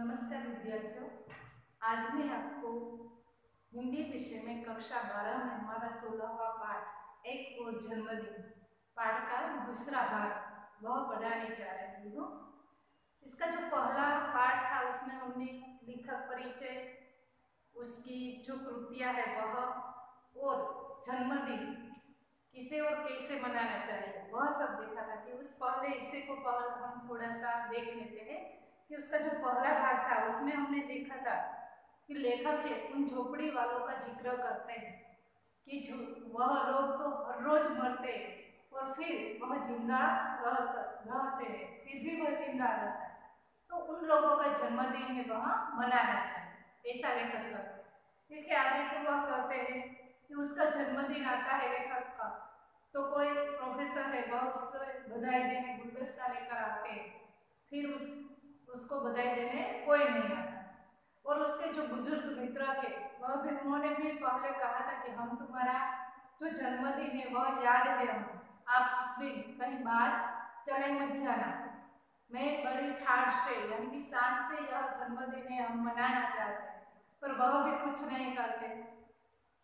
नमस्कार विद्यार्थियों। आज मैं आपको हिंदी विषय में कक्षा बारह में हमारा सोलहवा पाठ, एक और जन्मदिन पाठ का दूसरा भाग, वह पढ़ाने जा रही हूँ। इसका जो पहला पाठ था, उसमें हमने लेखक परिचय, उसकी जो कृतियाँ है, वह और जन्मदिन, किसे और कैसे मनाना चाहिए, वह सब देखा था कि उस पहले हिस्से को पहले हम थोड़ा सा देख लेते हैं। कि उसका जो पहला भाग था, उसमें हमने देखा था कि लेखक है, उन झोपड़ी वालों का ज़िक्र करते हैं कि जो, वह लोग तो हर रोज मरते हैं और फिर वह ज़िंदा रह रहते हैं, फिर भी वह ज़िंदा रहता है। तो उन लोगों का जन्मदिन है, वह मनाना चाहिए ऐसा लेखक करते इसके आगे तो वह कहते हैं कि उसका जन्मदिन आता है लेखक का। तो कोई प्रोफेसर है, वह उससे बधाई देने, गुलदस्ता लेकर आते हैं। फिर उस उसको बधाई देने कोई नहीं आता। और उसके जो बुज़ुर्ग मित्र थे, वह भी उन्होंने भी पहले कहा था कि हम तुम्हारा जो जन्मदिन है, वह याद है हम। आप उस दिन कहीं बाहर चले मत जाना। मैं बड़ी ठाठ से, यानी कि शान से यह जन्मदिन है, हम मनाना चाहते हैं, पर वह भी कुछ नहीं करते।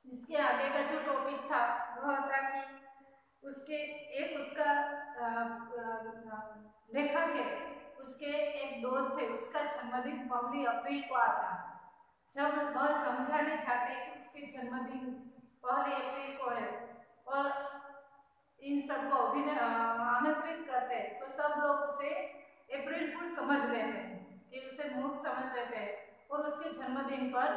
इसके आगे का जो टॉपिक था, वह था कि उसके एक उसका लेखक है उसके एक दोस्त थे, उसका जन्मदिन पहली अप्रैल को आता है। जब वह समझाने चाहते कि उसके जन्मदिन पहली अप्रैल को है और इन सबको अभिनय आमंत्रित करते हैं तो सब लोग उसे अप्रैल फुल समझ लेते हैं कि उसे मूर्ख समझ लेते हैं और उसके जन्मदिन पर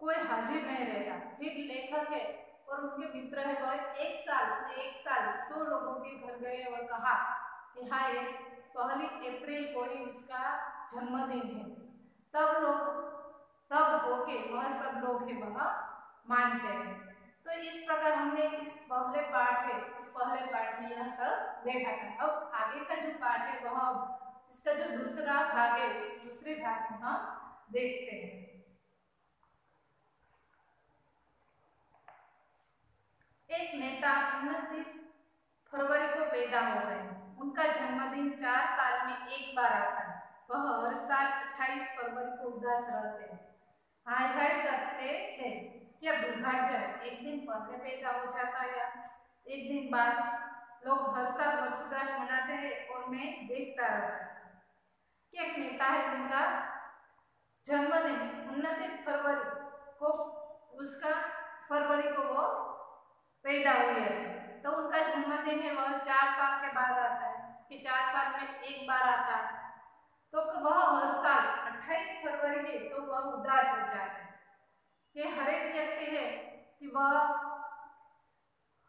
कोई हाजिर नहीं रहता। फिर लेखक है और उनके मित्र है, वह एक साल एक साल सौ लोगों के घर गए और कहा कि हाँ पहली अप्रैल को ही उसका जन्मदिन है। तब लोग, तब होके वह सब लोग है वह मानते हैं। तो इस प्रकार हमने इस पहले पाठ है, इस पहले पाठ में यह सब देखा था। अब आगे का जो पाठ है, वह इसका जो दूसरा भाग है, उस दूसरे भाग में हम देखते हैं। एक नेता उनतीस फरवरी को पैदा हो गए। चार साल में एक बार आता है। वह हर साल अट्ठाईस फरवरी को उदास रहते हैं। हाय हाय करते हैं। क्या दुर्भाग्य है? एक दिन पहले पैदा हो जाता है एक दिन बाद लोग हर साल वर्षगांठ मनाते हैं और मैं देखता रह जाता कि एक नेता है उनका? जन्मदिन, उनतीस फरवरी को, उसका फरवरी को वो पैदा हुए थे। तो उनका जन्मदिन है, वह चार साल के बाद आता है। कि चार साल में एक बार आता है तो वह हर साल 28 फरवरी है तो वह उदास हो जाता है। कि हर एक व्यक्ति है कि वह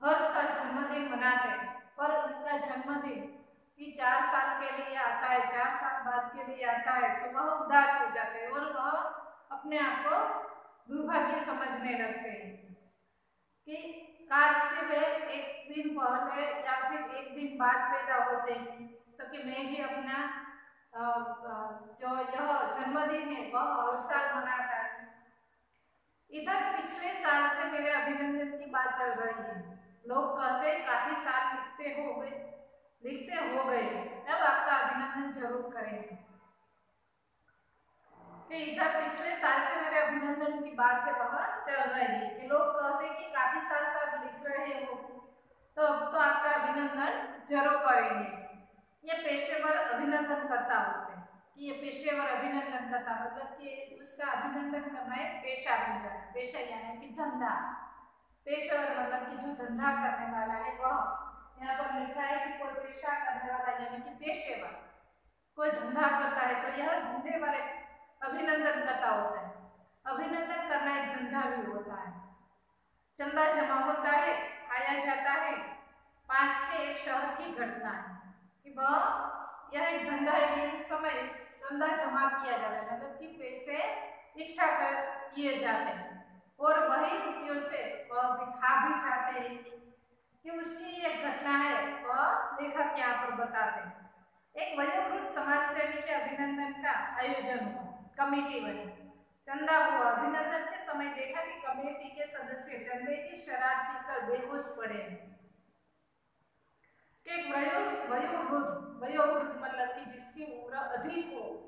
हर साल जन्मदिन मनाते हैं पर उसका जन्मदिन कि चार साल के लिए आता है, चार साल बाद के लिए आता है तो वह उदास हो जाते हैं और वह अपने आप को दुर्भाग्य समझने लगते हैं कि के वे एक दिन पहले या फिर एक दिन बाद पैदा होते हैं। तो कि मैं भी अपना जो यह जन्मदिन है, वह हर साल मनाता है। इधर पिछले साल से मेरे अभिनंदन की बात चल रही है। लोग कहते हैं, काफ़ी साल लिखते हो गए, लिखते हो गए अब आपका अभिनंदन ज़रूर करेंगे। इधर पिछले साल से मेरे अभिनंदन की बात है, वह चल रही है कि लोग कहते हैं कि काफ़ी साल से आप लिख रहे हो तो अब तो आपका अभिनंदन ज़रूर करेंगे। ये पेशेवर अभिनंदन करता होते हैं। कि ये पेशेवर अभिनंदन करता मतलब कि उसका अभिनंदन करना है पेशा जाए पेशा यानी कि धंधा। पेशेवर मतलब कि जो धंधा करने वाला है, वह यहाँ पर लिखा है कि कोई पेशा करने वाला यानी कि पेशेवर। कोई धंधा करता है तो यह धंधे वाले अभिनंदन करता होता है। अभिनंदन करना एक धंधा भी होता है। चंदा जमा होता है, खाया जाता है, पास के एक शहर की घटना है कि वह, यह एक धंधा है इस समय चंदा जमा किया जाता है मतलब कि पैसे इकट्ठा कर किए जाते हैं। और वही रुपयों से वह भी खा भी चाहते हैं कि उसकी एक घटना है, वह लेखक यहाँ पर बताते हैं। एक वयोवृद्ध समाज सेवी के अभिनंदन का आयोजन हुआ। कमेटी बनी। चंदा हुआ, अभिनंदन के समय देखा कि कमेटी के सदस्य चंदे की शराब पीकर बेहोश पड़े हैं। कि वयोवृद्ध वयोवृद्ध मतलब कि जिसकी उम्र अधिक हो,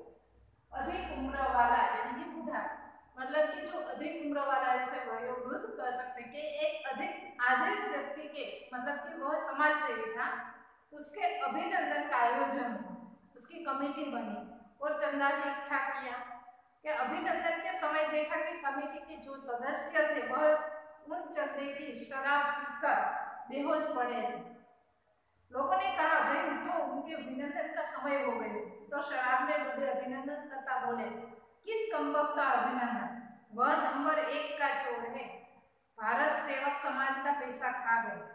अधिक उम्र वाला, यानी कि बूढ़ा मतलब कि जो अधिक उम्र वाला है उसे वयोवृद्ध कह सकते हैं। कि एक अधिक आदृढ़ व्यक्ति के मतलब कि वह समाज सेवी था, उसके अभिनंदन का आयोजन, उसकी कमेटी बनी और चंदा भी इकट्ठा किया। कि अभिनंदन के समय देखा कि कमेटी के जो सदस्य थे, वह उन चंदे की शराब पीकर बेहोश पड़े थे। लोगों ने कहा, भाई, उठो, उनके अभिनंदन का समय हो गए तो शराब में डूबे अभिनंदन करता बोले, किस कम्बक का अभिनंदन? वह नंबर एक का चोर है। भारत सेवक समाज का पैसा खा गए।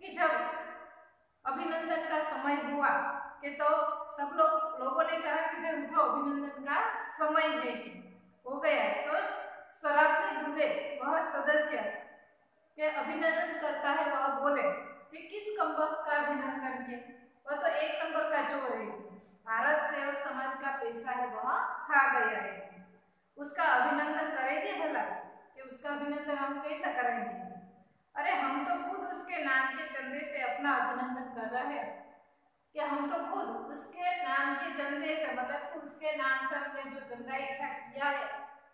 कि जब अभिनंदन का समय हुआ कि तो सब लोग, लोगों ने कहा कि भाई उठो अभिनंदन का समय है। हो गया है तो शराब में डूबे वह सदस्य के अभिनंदन करता है, वह बोले कि किस कंबक का अभिनंदन के वह तो एक नंबर का चोर है। भारत सेवक समाज का पैसा है, वह खा गया है। उसका अभिनंदन करेंगे भला? कि उसका अभिनंदन हम कैसा करेंगे? अरे हम तो खुद उसके नाम के चंदे से अपना अभिनंदन कर रहे हैं। कि हम तो खुद उसके नाम के चंदे से मतलब उसके नाम से हमने जो चंदा इकट्ठा किया है,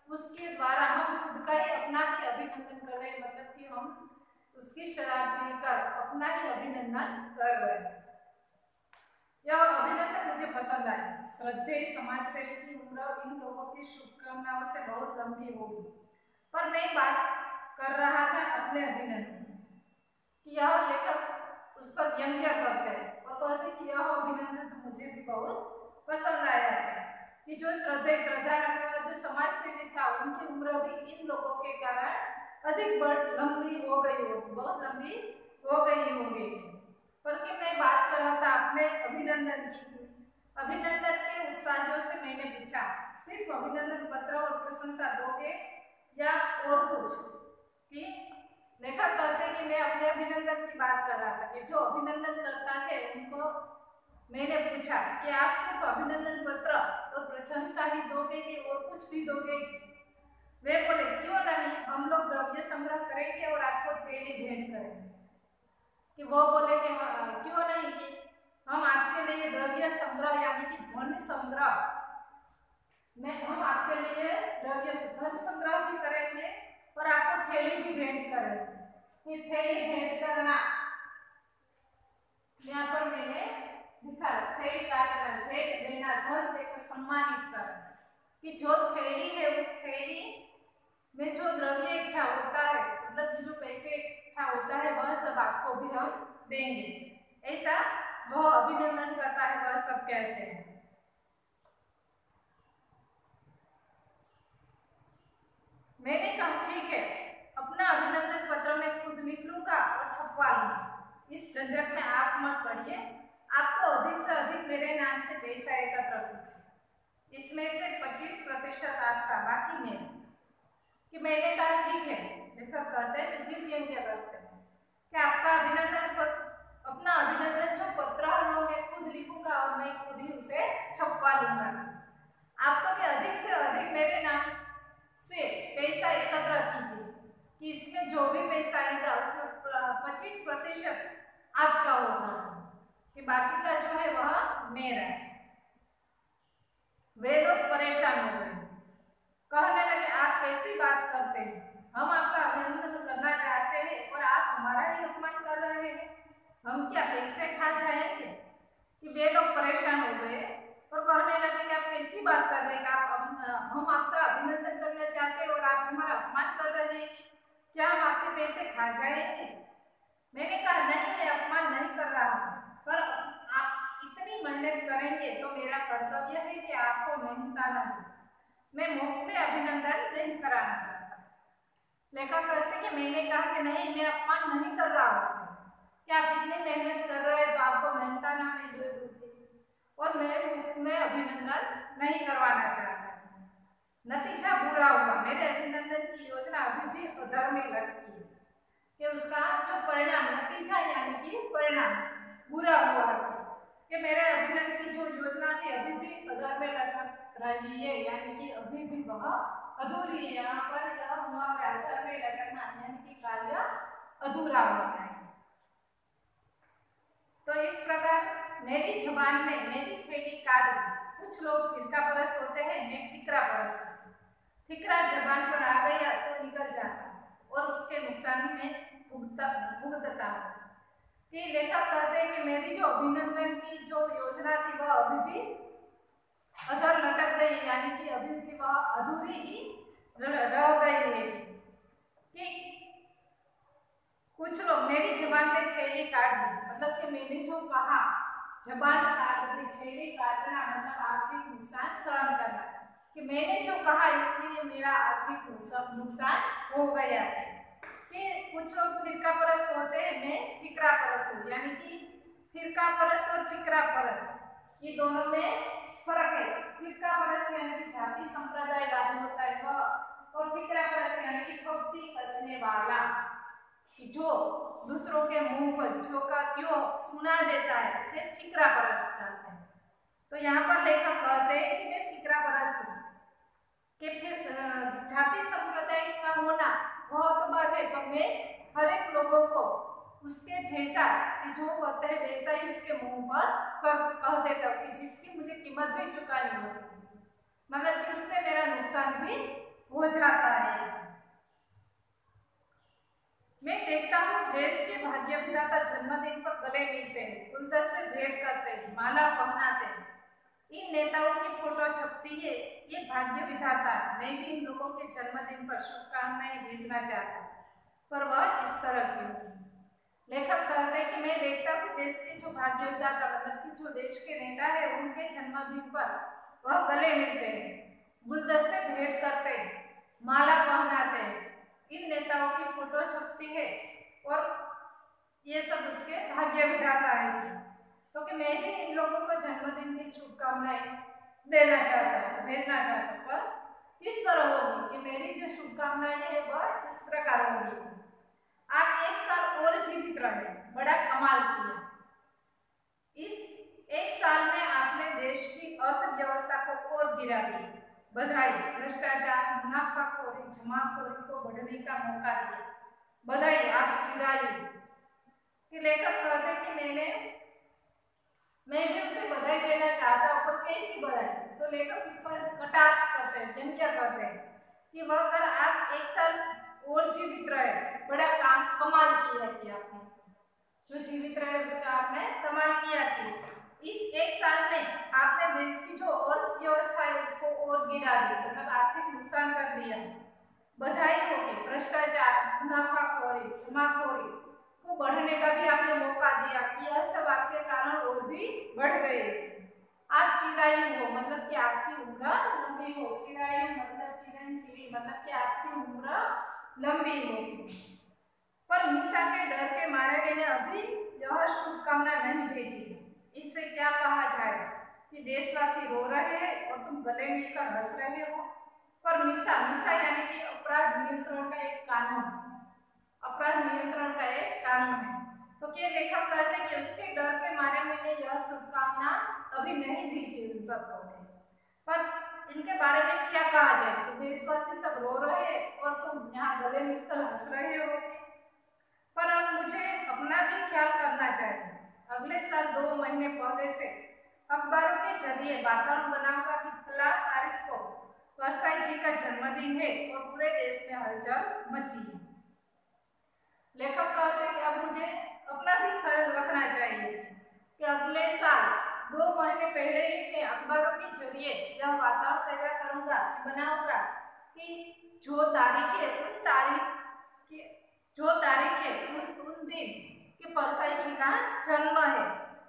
उसके द्वारा हम खुद का ही अपना ही अभिनंदन कर रहे हैं मतलब कि हम उसकी शराब पीकर अपना ही अभिनंदन कर रहे हैं। यह अभिनंदन मुझे पसंद आया। श्रद्धे समाज सेवी की उम्र, इन लोगों की शुभकामनाओं से बहुत लंबी होगी पर मैं बात कर रहा था अपने अभिनंदन कि यह लेखक उस पर व्यंग्य करते हैं। कहते कि यह अभिनंदन तो मुझे भी बहुत पसंद आया था। कि जो श्रद्धा श्रद्धा रखने वाला जो समाज सेवी था, उनकी उम्र भी इन लोगों के कारण अधिक बढ़, लंबी हो गई होगी बहुत लंबी हो गई होगी। बल्कि मैं बात कर रहा था अपने अभिनंदन की। अभिनंदन के उत्साहियों से मैंने पूछा, सिर्फ़ अभिनंदन पत्र और प्रशंसा दोगे या और कुछ? कि लेखक कहते कि मैं अपने अभिनंदन की बात कर रहा था कि जो अभिनंदन करता है उनको मैंने पूछा कि आप सिर्फ़ अभिनंदन पत्र और प्रशंसा ही दोगे कि और कुछ भी दोगे? वे बोले क्यों नहीं? हम लोग द्रव्य संग्रह करेंगे और आपको थैली भेंट करेंगे। कि वो बोले कि हाँ, क्यों नहीं? कि हम आपके लिए द्रव्य संग्रह यानी कि धन संग्रह मैं हम आपके लिए द्रव्य धन संग्रह भी करेंगे और आपको थैली भी भेंट करें। कि थैली भेंट करना। यहाँ पर मैंने लिखा, थैली काटना, भेंट देना, धन देकर सम्मानित करना। कि जो थैली है, उस थैली में जो द्रव्य इकट्ठा होता है मतलब जो पैसे इकट्ठा होता है, वह सब आपको भी हम देंगे। ऐसा वह अभिनंदन करता है, वह सब कहते हैं। मैंने कहा, ठीक है, अपना अभिनंदन पत्र में खुद लिख लूँगा और छपवा लूँगा। इस झंझट में आप मत पढ़िए आपको अधिक से अधिक मेरे नाम से पैसा एकत्र इसमें से 25 प्रतिशत आपका बाकी मेरा कि मैंने कहा, ठीक है। लेखक कहते हैं दिव्य क्या करते हैं। कि आपका अभिनंदन पत्र अपना अभिनंदन जो पत्र है मैं खुद लिखूँगा और मैं खुद ही उसे छपवा लूँगा। पैसा एकत्र कीजिए कि इसमें जो भी पैसा आएगा, उसमें पच्चीस प्रतिशत आपका होगा। कि बाकी का जो है वह मेरा है। वे लोग परेशान हो गए। कहने लगे, आप कैसी बात करते हैं? हम आपका अभिनंदन करना चाहते हैं और आप हमारा ही अपमान कर रहे हैं। हम क्या पैसे खा जाएँगे? कि वे लोग परेशान हो गए और कहने लगे कि आप कैसी बात कर रहे हैं? आप हम आपका अभिनंदन करना चाहते हैं और आप हमारा अपमान कर रहे हैं क्या हम आपके पैसे खा जाएँगे? मैंने कहा, नहीं, मैं अपमान नहीं कर रहा हूँ, पर आप इतनी मेहनत करेंगे तो मेरा कर्तव्य है कि आपको मेहनताना हो। मैं मुफ़्त में अभिनंदन नहीं कराना चाहता। लेखक कहते कि मैंने कहा कि नहीं, मैं अपमान नहीं कर रहा हूँ। कि आप इतनी मेहनत कर रहे हैं तो आपको मेहनताना मैं दे दूँ और मैं मुफ़्त में अभिनंदन नहीं करवाना चाहता। नतीजा बुरा हुआ। मेरे अभिनंदन की योजना अभी भी अधर में लटकी है। कि उसका जो परिणाम नतीजा यानी कि परिणाम, बुरा हुआ है। कि मेरे अभिनंदन की जो योजना थी, अभी भी अधर में लटक रही है। यानी कि अभी भी वह अधूरी है। यहाँ पर यह हुआ अधर में लटकना, यानी कि कार्य अधूरा हुआ है। तो इस प्रकार मेरी जबान में, मेरी थैली काट दी कुछ लोग फिरका परस्त होते हैं, मैं फिक्रा परस्त हूँ। फिक्रा जबान पर आ गया तो निकल जाता और उसके नुकसान में भुगतता हूँ। ये लेखक कहते हैं कि मेरी जो अभिनंदन की जो योजना थी, वह अभी भी अधर लटक गई यानी कि अभी भी वह अधूरी ही रह गई है। कि कुछ लोग, मेरी जबान पे थैली काट दी मतलब कि मैंने जो कहा, जबान काट दी, थैली काटना मतलब आर्थिक नुकसान सहन करना कि मैंने जो कहा, इसलिए मेरा आर्थिक नुकसान हो गया है। कि कुछ लोग फिरका परस्त होते हैं, मैं फिकरा परस्त हूँ। यानी कि फिरका परस्त और फिक्रा परस्त ये दोनों में फ़र्क है। फिरका परस्त यानी कि जाति संप्रदाय वादी होता है वह, और फिक्रा परस्त यानी कि भक्ति कसने वाला जो दूसरों के मुँह पर जो का त्यों सुना देता है, उसे फिकरा परस्त कहते हैं। तो यहाँ पर लेखक कहते हैं कि मैं फिकरा परस्त हूँ। कि फिर जाति संप्रदाय का होना बहुत बात है पर मैं हर एक लोगों को उसके जैसा कि जो करते हैं वैसा ही उसके मुँह पर कर कह देता हूँ कि जिसकी मुझे कीमत भी चुकानी होती मगर कि उससे मेरा नुकसान भी हो जाता है मैं देखता हूँ देश के भाग्य विधाता जन्मदिन पर गले मिलते हैं गुलदस्ते भेंट करते हैं माला पहनाते हैं नेताओं की फ़ोटो छपती है। ये भाग्य विधाता, मैं भी इन लोगों के जन्मदिन पर शुभकामनाएँ भेजना चाहता पर वह इस तरह क्यों? लेखक कहते हैं कि मैं देखता हूँ देश के जो भाग्य विधाता मतलब कि जो देश के नेता है, उनके जन्मदिन पर वह गले मिलते हैं, गुलदस्ते भेंट करते हैं, माला पहनाते हैं। इन नेताओं की फ़ोटो छपती है और ये सब उसके भाग्य विधाता है। तो कि मैं भी इन लोगों को जन्मदिन की शुभकामनाएँ देना चाहता हूँ, भेजना चाहता हूँ। पर इस तरह होगी कि मेरी जो शुभकामनाएँ है, वह इस प्रकार होगी। आप एक साल और जीवित रहे, बड़ा कमाल किया। इस एक साल में आपने देश की अर्थव्यवस्था को और गिरा दी। बधाई, भ्रष्टाचार, मुनाफाखोरी, जमाखोरी को बढ़ने का मौका दिया। बधाई, आप चिरायु। लेखक कहते कि मैंने मैं भी उसे बधाई देना चाहता हूँ, पर कैसी बधाई? तो लेखक इस पर कटाक्ष करते हैं जन करते हैं कि वह अगर आप एक साल और जीवित रहे, बड़ा काम कमाल किया कि आपने। जो जीवित रहे, उसका आपने कमाल किया कि इस एक साल में आपने देश की जो अर्थव्यवस्था है, उसको और गिरा दी मतलब तो आर्थिक नुकसान कर दिया। बधाई होगी भ्रष्टाचार, मुनाफाखोरी, जमाखोरी को बढ़ने का भी आपने मौका दिया कि यह सब आपके कारण और भी बढ़ गए आप चिरायु हो मतलब कि आपकी उम्र लंबी हो चिरायु मतलब चिरंजीवी मतलब कि आपकी उम्र लंबी हो। पर मिसा के डर के मारे मैंने अभी यह शुभकामना नहीं भेजी। इससे क्या कहा जाए कि देशवासी रो रहे हैं और तुम गले मिलकर हंस रहे हो। पर मिसा मिसा यानी कि अपराध नियंत्रण का एक कानून अपराध नियंत्रण का एक कानून है। तो क्या लेखक कहते हैं कि उसके डर के मारे मैंने यह शुभकामना अभी नहीं दी थी उन सबको। पर इनके बारे में क्या कहा जाए? कि देशवासी सब रो रहे और तुम यहाँ गले मिलकर हंस रहे हो। पर अब मुझे अपना भी ख्याल करना चाहिए। अगले साल दो महीने पहले से अखबारों के ज़रिए वातावरण बनाऊँगा कि फला तारीख को परसाई जी का जन्मदिन है और पूरे देश में हलचल मची है। लेखक कहते हैं कि अब मुझे अपना भी ख्याल रखना चाहिए कि अगले साल, दो महीने पहले ही मैं अखबारों के ज़रिए यह वातावरण पैदा करूँगा, बनाऊँगा कि जो तारीख है, उन तारीख की, जो तारीख है उन उन दिन कि परसाई जी का जन्म है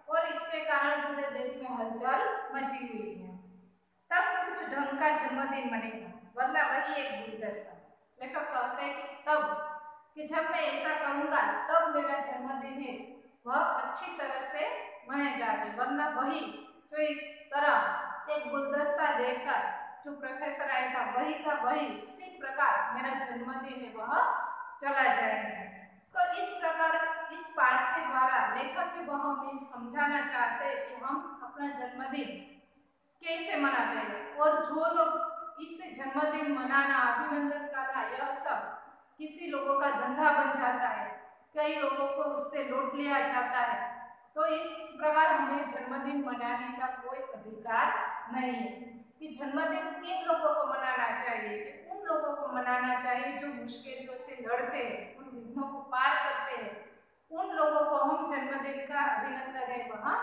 और इसके कारण पूरे देश में हलचल मची हुई है। तब कुछ ढंग का जन्मदिन बनेगा, वरना वही एक गुलदस्ता लेखक कहते हैं कि तब कि जब मैं ऐसा करूँगा, तब मेरा जन्मदिन है। वह अच्छी तरह से मनेगा वरना वही जो इस तरह एक गुलदस्ता देखकर जो प्रोफेसर था वही का वही इसी प्रकार मेरा जन्मदिन है, वह चला जाएगा। तो इस प्रकार, इस पाठ के द्वारा लेखक भी वह हमें समझाना चाहते हैं कि हम अपना जन्मदिन कैसे मनाते हैं। और जो लोग इससे जन्मदिन मनाना अभिनंदन करना यह सब किसी लोगों का धंधा बन जाता है, कई लोगों को उससे लूट लिया जाता है। तो इस प्रकार हमें जन्मदिन मनाने का कोई अधिकार नहीं है कि जन्मदिन किन लोगों को मनाना चाहिए, कि उन लोगों को मनाना चाहिए जो मुश्किलों से लड़ते हैं, उन विघ्नों को पार करते हैं। उन लोगों को हम जन्मदिन का अभिनंदन है, वह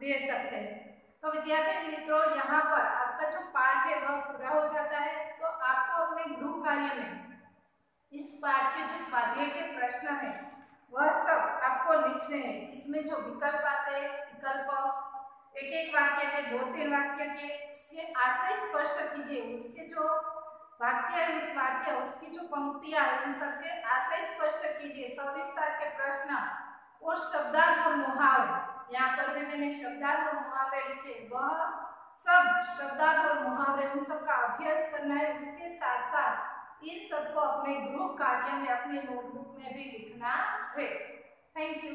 दे सकते हैं। तो विद्यार्थी मित्रों, यहाँ पर आपका जो पाठ है, वह पूरा हो जाता है। तो आपको अपने गृह कार्य में इस पाठ के जो स्वाध्याय के प्रश्न है, वह सब आपको लिखने हैं। इसमें जो विकल्प आते हैं, विकल्प एक एक वाक्य के दो तीन वाक्य के, उसके आशय स्पष्ट कीजिए। उसके जो वाक्य है, उस वाक्य, उसकी जो पंक्तियाँ है, उन सबके आशय स्पष्ट कीजिए। सविस्तार के प्रश्न और शब्दार्थ और मुहावरे। यहाँ पर भी मैंने शब्दार्थ और मुहावरे लिखे। वह सब शब्दार्थ और मुहावरे, उन सब का अभ्यास करना है। उसके साथ साथ इन सबको अपने ग्रुप कार्य में अपने नोटबुक में भी लिखना है। Thank you